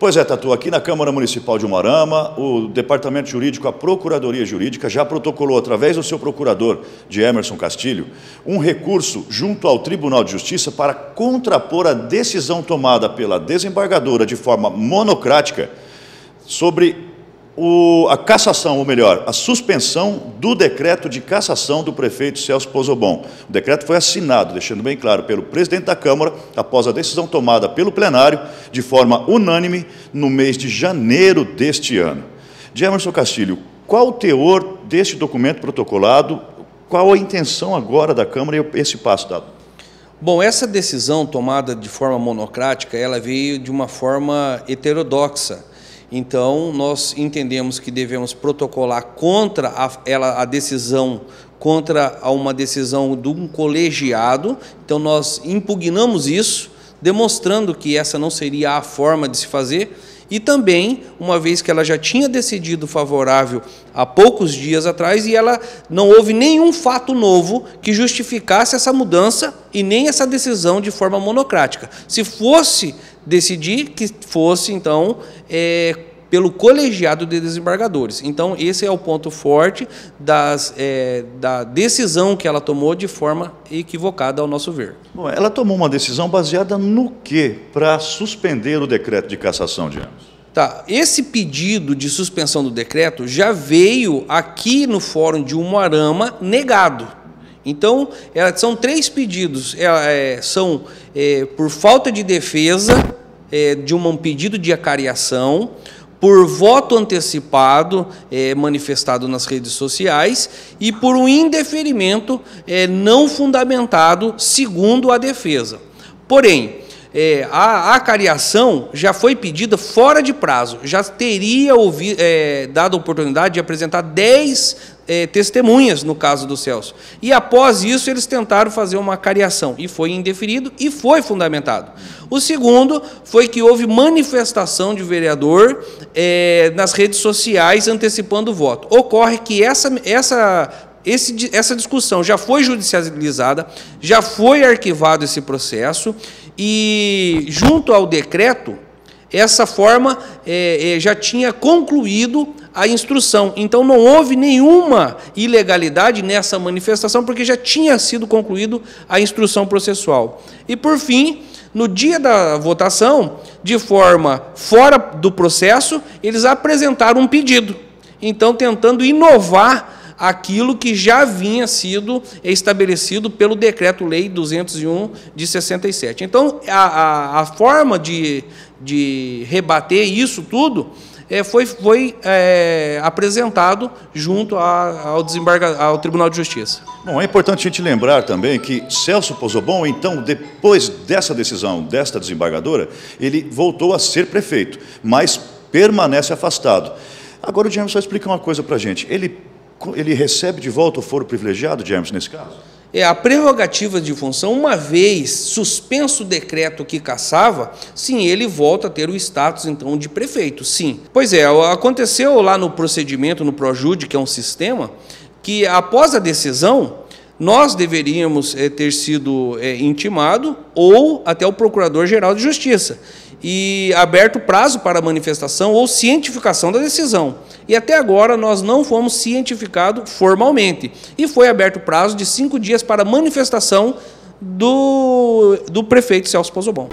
Pois é, Tatu, aqui na Câmara Municipal de Umarama, o Departamento Jurídico, a Procuradoria Jurídica, já protocolou, através do seu procurador, de Emerson Castilho, um recurso junto ao Tribunal de Justiça para contrapor a decisão tomada pela desembargadora de forma monocrática sobre o, a cassação, ou melhor, a suspensão do decreto de cassação do prefeito Celso Pozobon. O decreto foi assinado, deixando bem claro, pelo presidente da Câmara, após a decisão tomada pelo plenário, de forma unânime, no mês de janeiro deste ano. De Emerson Castilho, qual o teor deste documento protocolado? Qual a intenção agora da Câmara e esse passo dado? Bom, essa decisão tomada de forma monocrática, ela veio de uma forma heterodoxa então, nós entendemos que devemos protocolar contra a, ela, a decisão, contra uma decisão de um colegiado. Então, nós impugnamos isso, demonstrando que essa não seria a forma de se fazer. E também, uma vez que ela já tinha decidido favorável há poucos dias atrás e ela não houve nenhum fato novo que justificasse essa mudança e nem essa decisão de forma monocrática. Se fosse decidir que fosse, então, é, pelo colegiado de desembargadores. Então, esse é o ponto forte das, é, da decisão que ela tomou de forma equivocada, ao nosso ver. Bom, ela tomou uma decisão baseada no quê para suspender o decreto de cassação, digamos? Tá, esse pedido de suspensão do decreto já veio aqui no Fórum de Umuarama negado. Então, são três pedidos. É, é, são é, por falta de defesa, é, de um pedido de acariação, por voto antecipado é, manifestado nas redes sociais e por um indeferimento é, não fundamentado, segundo a defesa. Porém, é, a, a já foi pedida fora de prazo, já teria ouvi, é, dado a oportunidade de apresentar 10 é, testemunhas no caso do Celso. E após isso, eles tentaram fazer uma cariação, e foi indeferido e foi fundamentado. O segundo foi que houve manifestação de vereador é, nas redes sociais antecipando o voto. Ocorre que essa, essa esse, essa discussão já foi judicializada, já foi arquivado esse processo e, junto ao decreto, essa forma é, é, já tinha concluído a instrução. Então não houve nenhuma ilegalidade nessa manifestação, porque já tinha sido concluído a instrução processual. E por fim, no dia da votação, de forma fora do processo, eles apresentaram um pedido. Então, tentando inovar aquilo que já vinha sido estabelecido pelo Decreto-Lei 201 de 67. Então, a, a, a forma de, de rebater isso tudo é, foi, foi é, apresentado junto a, ao, ao Tribunal de Justiça. Bom, é importante a gente lembrar também que Celso Pozobon, então, depois dessa decisão desta desembargadora, ele voltou a ser prefeito, mas permanece afastado. Agora o James só explica uma coisa para a gente. Ele ele recebe de volta o foro privilegiado, James, nesse caso? É, a prerrogativa de função, uma vez suspenso o decreto que caçava, sim, ele volta a ter o status, então, de prefeito, sim. Pois é, aconteceu lá no procedimento, no Projude, que é um sistema, que após a decisão, nós deveríamos é, ter sido é, intimado ou até o Procurador-Geral de Justiça e aberto prazo para manifestação ou cientificação da decisão. E até agora nós não fomos cientificados formalmente. E foi aberto prazo de cinco dias para manifestação do, do prefeito Celso Pozobon.